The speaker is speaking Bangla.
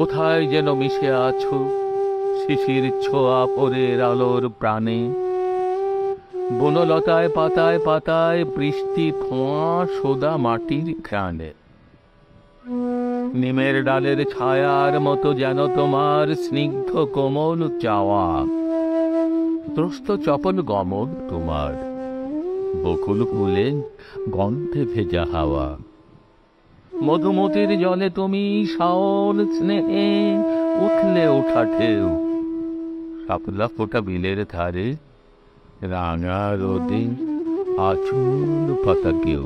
কোথায় যেন মিশে আছো? শিশির ছোঁয়া পরের আলোর প্রাণে। বনলতায় পাতায় পাতায় বৃষ্টি ধোঁয়া সোদা মাটির ঘ্রাণে। নিমের ডালের ছায়ার মতো যেন তোমার স্নিগ্ধ কোমল চাওয়া। ত্রস্ত চপল গমন তোমার। বকুল ফুলে গন্ধে ভেজা হাওয়া। মধুমতির জলে তুমি সর স্নেহে উঠলে ওঠা ঢেউ। শাপলা ফোটা বিলের ধারে রাঙা রোদে আচুর পাতা কেউ